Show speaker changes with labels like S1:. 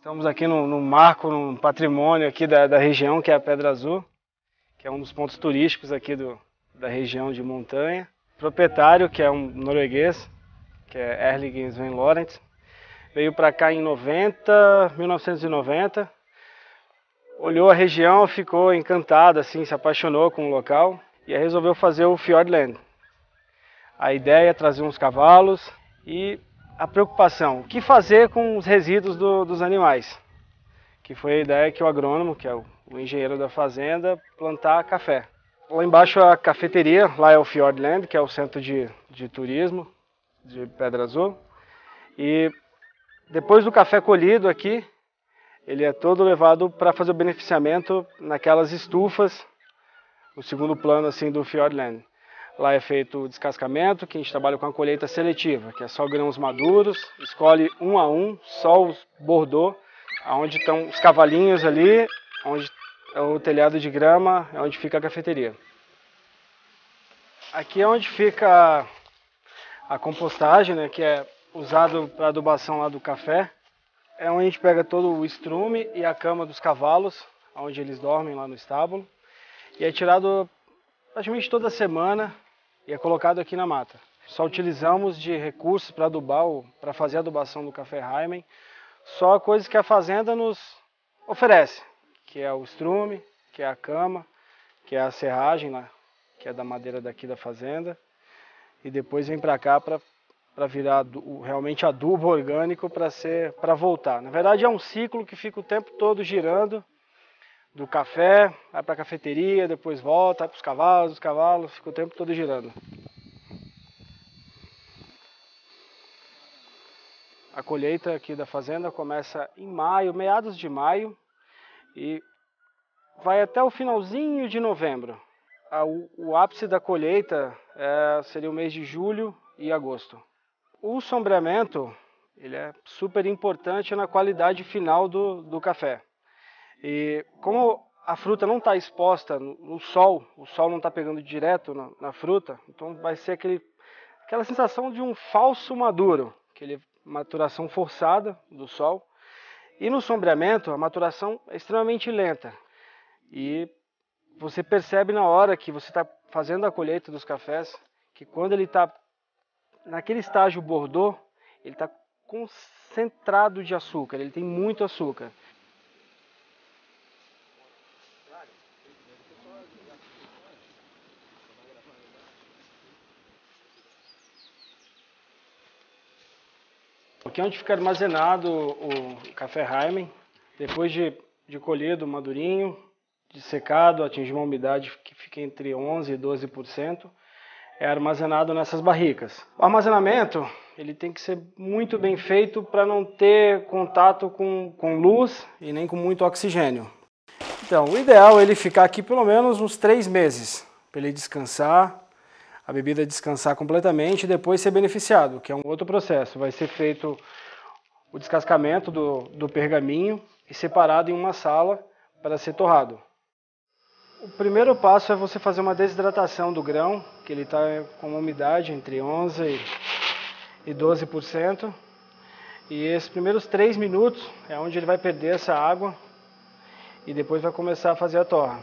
S1: Estamos aqui no, no marco, no patrimônio aqui da, da, região, que é a Pedra Azul, que é um dos pontos turísticos aqui do, da região de montanha. O proprietário, que é um norueguês, que é Erling Sven Lorentz, veio para cá em 90, 1990, olhou a região, ficou encantado, assim, se apaixonou com o local e resolveu fazer o Fjordland. A ideia é trazer uns cavalos e a preocupação, o que fazer com os resíduos do, dos animais? Que foi a ideia que o agrônomo, que é o, o engenheiro da fazenda, plantar café. Lá embaixo a cafeteria, lá é o Fjordland, que é o centro de, de turismo de Pedra Azul. E depois do café colhido aqui, ele é todo levado para fazer o beneficiamento naquelas estufas, o segundo plano assim do Fjordland. Lá é feito o descascamento, que a gente trabalha com a colheita seletiva, que é só grãos maduros, escolhe um a um, só os bordô, onde estão os cavalinhos ali, onde é o telhado de grama, é onde fica a cafeteria. Aqui é onde fica a compostagem, né, que é usado para adubação lá do café. É onde a gente pega todo o estrume e a cama dos cavalos, onde eles dormem lá no estábulo. E é tirado praticamente toda semana e é colocado aqui na mata. Só utilizamos de recursos para adubar, para fazer a adubação do café Heimen, só coisas que a fazenda nos oferece, que é o estrume, que é a cama, que é a serragem, lá, que é da madeira daqui da fazenda, e depois vem para cá para para virar realmente adubo orgânico para ser para voltar. Na verdade é um ciclo que fica o tempo todo girando do café, vai para a cafeteria, depois volta, vai para os cavalos, os cavalos, fica o tempo todo girando. A colheita aqui da fazenda começa em maio, meados de maio, e vai até o finalzinho de novembro. O, ápice da colheita é, seria o mês de julho e agosto. O sombreamento ele é super importante na qualidade final do, do café. E como a fruta não está exposta no sol, o sol não está pegando direto na, na, fruta, então vai ser aquele, aquela sensação de um falso maduro, aquele maturação forçada do sol. E no sombreamento, a maturação é extremamente lenta. E você percebe na hora que você está fazendo a colheita dos cafés, que quando ele está naquele estágio bordô, ele está concentrado de açúcar, ele tem muito açúcar. Aqui é onde fica armazenado o café Heimen, depois de, de colhido, madurinho, de secado, atingir uma umidade que fica entre 11% e 12%, é armazenado nessas barricas. O armazenamento ele tem que ser muito bem feito para não ter contato com, com luz e nem com muito oxigênio. Então, o ideal é ele ficar aqui pelo menos uns três meses, para ele descansar, a bebida descansar completamente e depois ser beneficiado, que é um outro processo. Vai ser feito o descascamento do, do pergaminho e separado em uma sala para ser torrado. O primeiro passo é você fazer uma desidratação do grão, que ele está com uma umidade entre 11% e 12%. E esses primeiros 3 minutos é onde ele vai perder essa água e depois vai começar a fazer a torra.